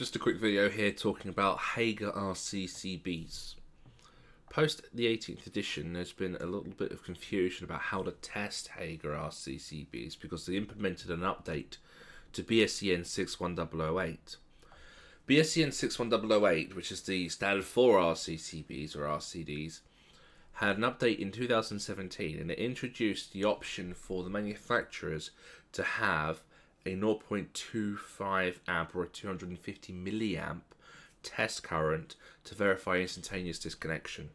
Just a quick video here talking about Hager RCCBs. Post the 18th edition, there's been a little bit of confusion about how to test Hager RCCBs because they implemented an update to BSEN 61008. BSEN 61008, which is the standard for RCCBs or RCDs, had an update in 2017 and it introduced the option for the manufacturers to have a 0.25 amp or a 250 milliamp test current to verify instantaneous disconnection.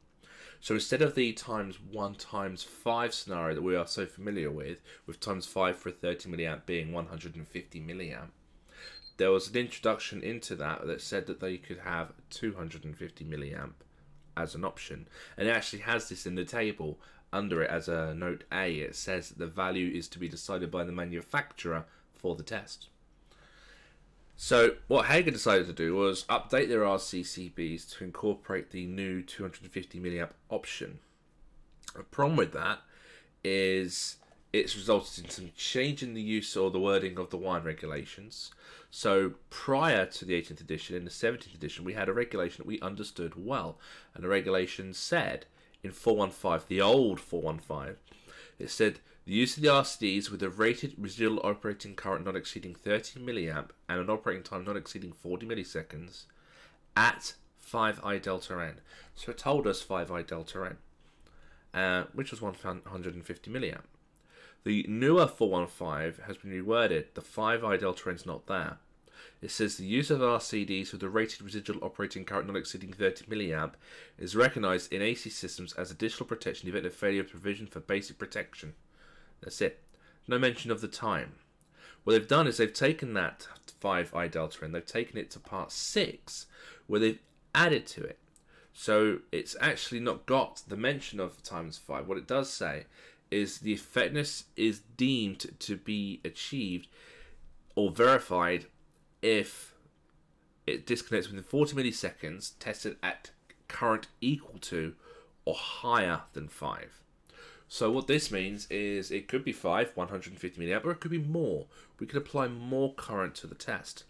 So instead of the times 1 times 5 scenario that we are so familiar with, with times 5 for a 30 milliamp being 150 milliamp, there was an introduction into that that said that they could have 250 milliamp as an option. And it actually has this in the table under it as a note A. It says the value is to be decided by the manufacturer for the test. So what Hager decided to do was update their RCCBs to incorporate the new 250 milliamp option. The problem with that is it's resulted in some change in the use or the wording of the wiring regulations. So prior to the 18th edition, in the 17th edition, we had a regulation that we understood well, and the regulation said in 415, the old 415, it said the use of the RCDs with a rated residual operating current not exceeding 30 milliamp and an operating time not exceeding 40 milliseconds at 5i delta n. So it told us 5i delta n, uh, which was 150 milliamp. The newer 415 has been reworded. The 5i delta n is not there. It says the use of RCDs with a rated residual operating current not exceeding 30 milliamp is recognized in AC systems as additional protection in the event of failure of provision for basic protection. That's it. No mention of the time. What they've done is they've taken that 5i delta n they've taken it to part 6 where they've added to it. So it's actually not got the mention of times 5. What it does say is the effectiveness is deemed to be achieved or verified if it disconnects within 40 milliseconds tested at current equal to or higher than 5. So what this means is it could be 5, 150 milliamp, or it could be more. We could apply more current to the test.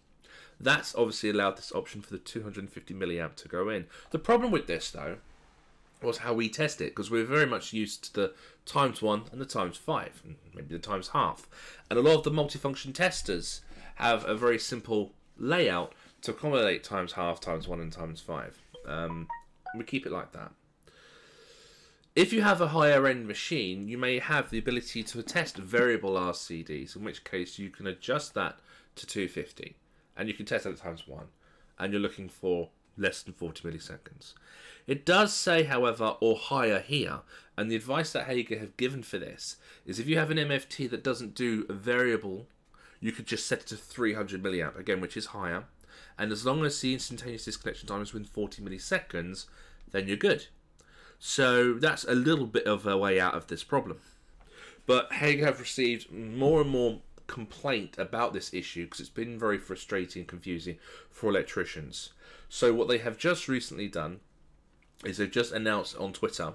That's obviously allowed this option for the 250 milliamp to go in. The problem with this though was how we test it because we're very much used to the times 1 and the times 5 and maybe the times half. And a lot of the multifunction testers have a very simple layout to accommodate times half, times 1 and times 5. Um, we keep it like that. If you have a higher end machine, you may have the ability to test variable RCDs, in which case you can adjust that to 250 and you can test that at times 1 and you're looking for less than 40 milliseconds. It does say, however, or higher here, and the advice that Hager have given for this is if you have an MFT that doesn't do a variable, you could just set it to 300 milliamp, again, which is higher, and as long as the instantaneous disconnection time is within 40 milliseconds, then you're good. So that's a little bit of a way out of this problem. But Hager have received more and more complaint about this issue because it's been very frustrating and confusing for electricians. So what they have just recently done is they've just announced on Twitter,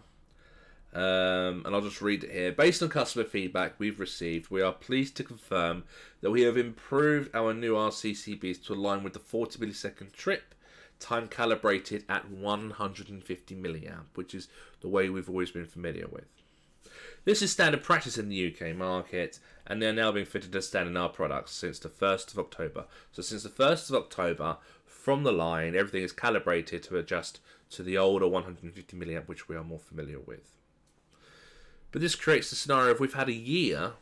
um, and I'll just read it here. Based on customer feedback we've received, we are pleased to confirm that we have improved our new RCCBs to align with the 40 millisecond trip time calibrated at 150 milliamp, which is the way we've always been familiar with. This is standard practice in the UK market, and they're now being fitted as standard in our products since the 1st of October. So, since the 1st of October, from the line, everything is calibrated to adjust to the older 150 milliamp, which we are more familiar with. But this creates the scenario if we've had a year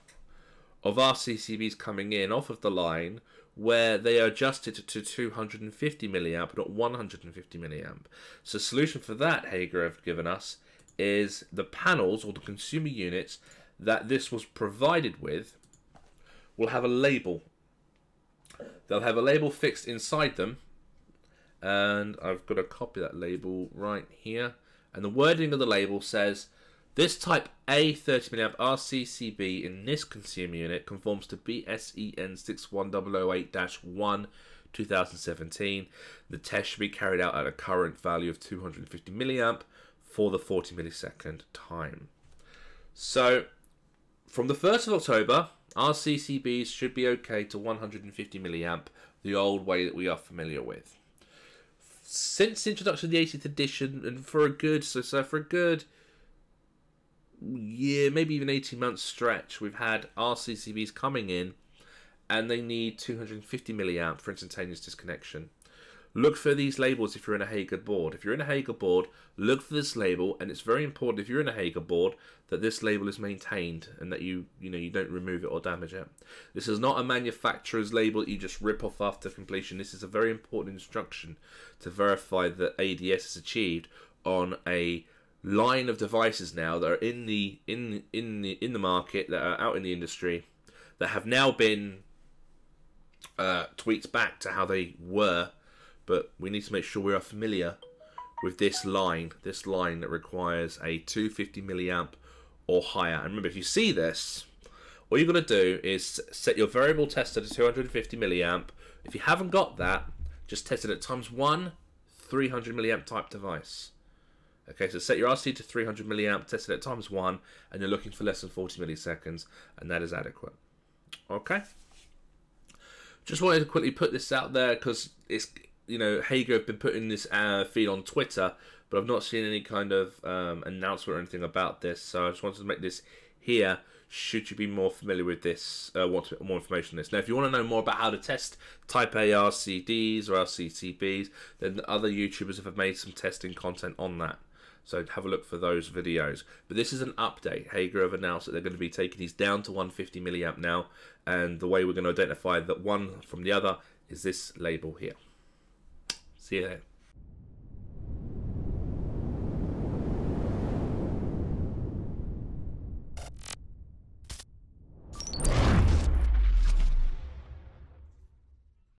of RCCBs coming in off of the line where they are adjusted to 250 milliamp, not 150 milliamp. So, solution for that Hager have given us is the panels or the consumer units that this was provided with will have a label. They'll have a label fixed inside them, and I've got a copy of that label right here. And the wording of the label says this type A 30mA RCCB in this consumer unit conforms to BSEN 61008-1 2017. The test should be carried out at a current value of 250 milliamp for the 40 millisecond time. So, from the 1st of October, RCCBs should be okay to 150 milliamp the old way that we are familiar with. Since introduction of the 18th edition, and for a good so, so for a good year, maybe even 18 months stretch, we've had RCCBs coming in and they need 250 milliamp for instantaneous disconnection. Look for these labels if you're in a Hager board. If you're in a Hager board, look for this label, and it's very important if you're in a Hager board that this label is maintained and that you you know you don't remove it or damage it. This is not a manufacturer's label you just rip off after completion. This is a very important instruction to verify that ADS is achieved on a line of devices now that are in the in in the in the market that are out in the industry that have now been uh, tweets back to how they were but we need to make sure we are familiar with this line, this line that requires a 250 milliamp or higher. And remember, if you see this, all you're going to do is set your variable tester to 250 milliamp. If you haven't got that, just test it at times one 300 milliamp type device. Okay, so set your RC to 300 milliamp, test it at times one, and you're looking for less than 40 milliseconds, and that is adequate. Okay. Just wanted to quickly put this out there because it's you know, Hager have been putting this uh, feed on Twitter, but I've not seen any kind of um, announcement or anything about this. So I just wanted to make this here. Should you be more familiar with this, uh, want more information on this. Now, if you want to know more about how to test Type A RCDs or RCCBs, then other YouTubers have made some testing content on that. So have a look for those videos. But this is an update. Hager have announced that they're going to be taking these down to 150 milliamp now. And the way we're going to identify that one from the other is this label here. See you then.